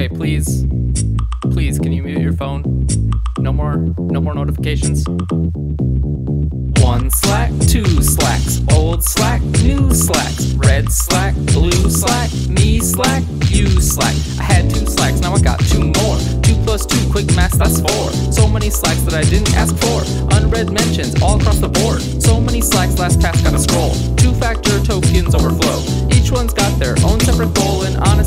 Okay, please, please, can you mute your phone? No more, no more notifications. One slack, two slacks, old slack, new slacks, red slack, blue slack, me slack, you slack. I had two slacks, now I got two more. Two plus two, quick math, that's four. So many slacks that I didn't ask for. Unread mentions all across the board. So many slacks, LastPass gotta scroll. Two factor tokens overflow. Each one's got their own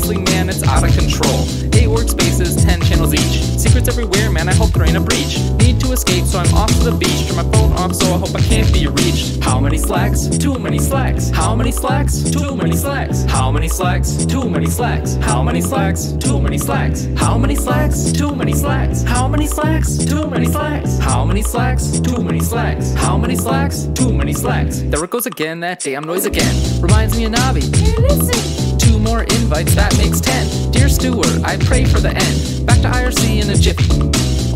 honestly, man, it's out of control. Eight workspaces, ten channels each. Secrets everywhere, man, I hope there ain't a breach. Need to escape, so I'm off to the beach. Turn my phone off, so I hope I can't be reached. How many slacks? Too many slacks. How many slacks? Too many slacks. How many slacks? Too many slacks. How many slacks? Too many slacks. How many slacks? Too many slacks. How many slacks? Too many slacks. How many slacks? Too many slacks. How many slacks? Too many slacks. There it goes again, that damn noise again. Reminds me of Navi. Hey, listen. More invites, that makes ten. Dear Stewart, I pray for the end. Back to IRC in a jiffy.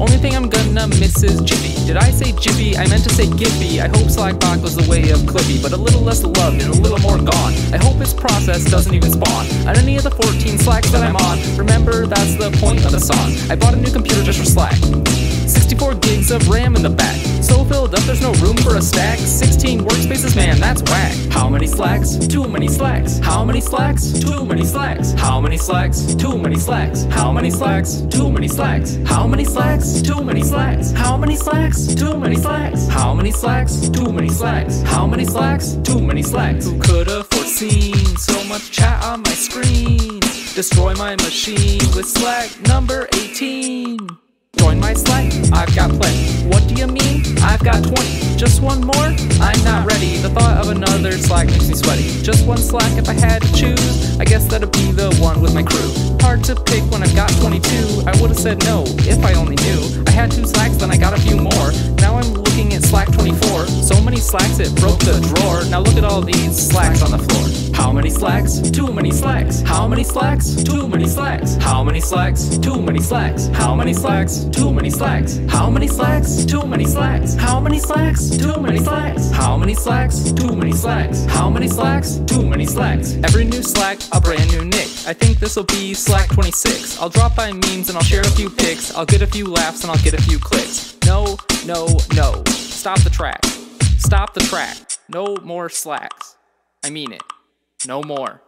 Only thing I'm gonna miss is Jiffy. Did I say Jiffy? I meant to say Giphy. I hope Slackbot goes the way of Clippy, but a little less love and a little more gone. I hope its process doesn't even spawn on any of the 14 Slacks that I'm on. Remember, that's the point of the song. I bought a new computer just for Slack. 64 gigs of RAM in the back. So filled up, there's no room for a stack. 16 workspaces, man, that's whack. How many slacks? Too many slacks. How many slacks? Too many slacks. How many slacks? Too many slacks. How many slacks? Too many slacks. How many slacks? Too many slacks. How many slacks? Too many slacks. How many slacks? Too many slacks. How many slacks? Too many slacks. Who could foreseen so much chat on my screen? Destroy my machine with Slack number 18. Join my Slack, I've got plenty. What do you mean? I've got 20. Just one more? I'm not ready. The thought of another Slack makes me sweaty. Just one Slack if I had to choose. I guess that'd be the one with my crew. Hard to pick when I've got 22. I would've said no if I only knew. I had two Slacks, then I got a few more. Slacks it broke the drawer. Now look at all these Slacks on the floor. How many Slacks? Too many Slacks. How many Slacks? Too many Slacks. How many Slacks? Too many Slacks. How many Slacks? Too many Slacks. How many Slacks? Too many Slacks. How many Slacks? Too many Slacks. How many Slacks? Too many Slacks. How many Slacks? Too many Slacks. Every new Slack, a brand new nick. I think this'll be Slack 26. I'll drop by memes and I'll share a few pics. I'll get a few laughs and I'll get a few clicks. No, no, no. Stop the track. Stop the track. No more slacks. I mean it. No more.